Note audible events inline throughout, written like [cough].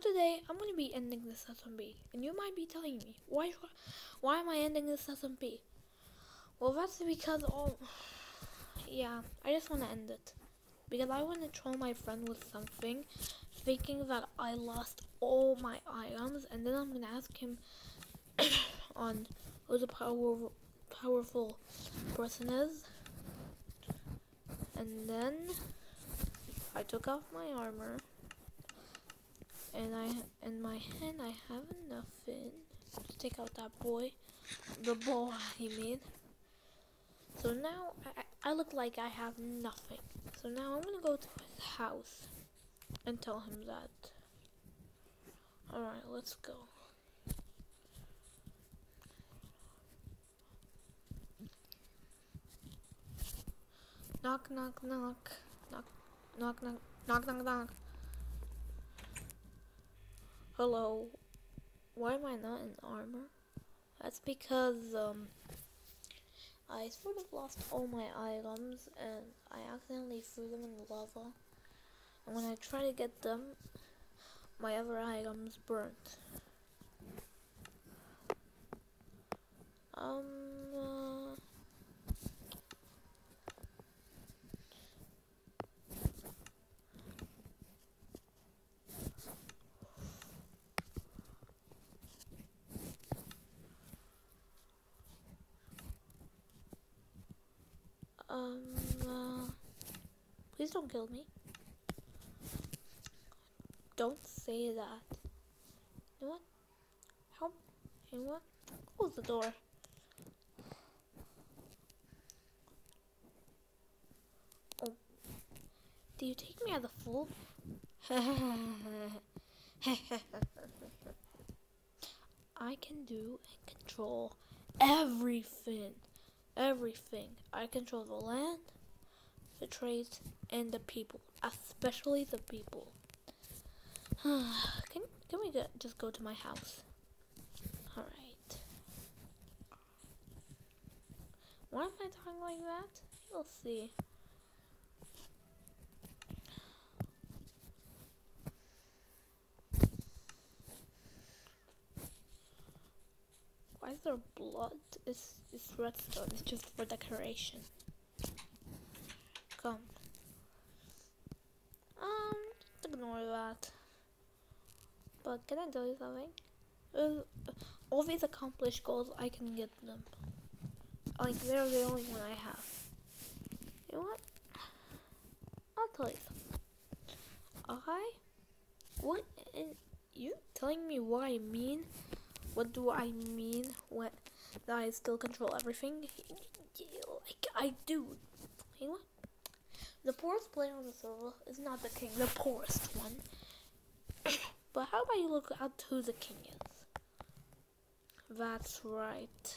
today I'm gonna be ending this SMP, and you might be telling me why why am I ending this SMP? Well, that's because all yeah, I just want to end it. Because I want to troll my friend with something, thinking that I lost all my items, and then I'm gonna ask him [coughs] on who the power powerful person is, and then I took off my armor and I in my hand I have nothing to take out that boy, the boy he made. So now I, I look like I have nothing. So now I'm gonna go to his house and tell him that. Alright, let's go. Knock, knock. Knock, knock, knock, knock, knock, knock. Hello. Why am I not in armor? That's because, um, I sort of lost all my items and I accidentally threw them in the lava. And when I try to get them, my other items burnt. Um, uh, please don't kill me. Don't say that. You know what? Help. You know what? Close the door. Oh. Do you take me as a fool? [laughs] I can do and control everything. Everything. I control the land, the trades, and the people. Especially the people. [sighs] can can we just go to my house? Alright. Why am I talking like that? You'll see. Why is there blood? It's, it's redstone. It's just for decoration. Come. Um, just ignore that. But can I tell you something? Uh, all these accomplished goals, I can get them. Like, they're the only one I have. You know what? I'll tell you something. I? What? And you telling me what I mean? What do I mean when that I still control everything? Like I do. You know what? The poorest player on the server is not the king, the poorest one. But how about you look at who the is? That's right.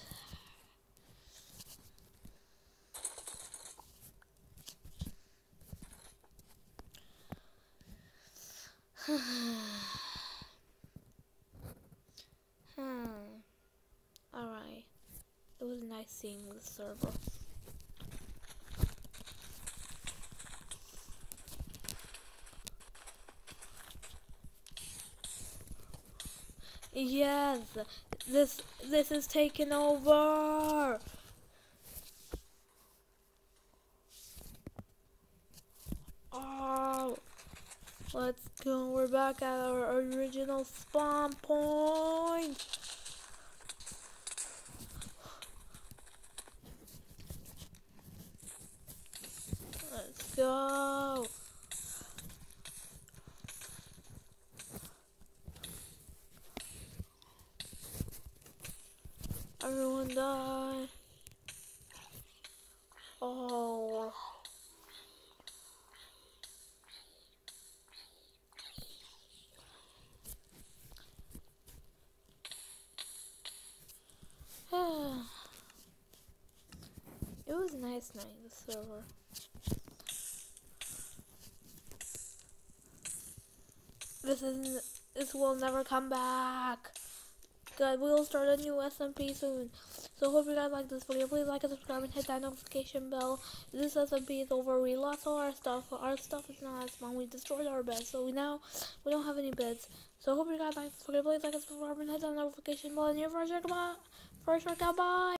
[sighs] Hmm. Alright. It was nice seeing the server. Yes, this this is taking over. Oh, let's go. We're back at our original spawn point. Let's go. Everyone die. Oh. [sighs] it was a nice night, the server. This isn't, this will never come back. Good, we'll start a new SMP soon. So hope you guys like this video. Please like and subscribe and hit that notification bell. This SMP is over. We lost all our stuff. Our stuff is not as fun. We destroyed our beds. So we now we don't have any beds. So hope you guys like this video. Please like and subscribe and hit that notification bell. And your first goodbye. First goodbye.